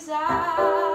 desire.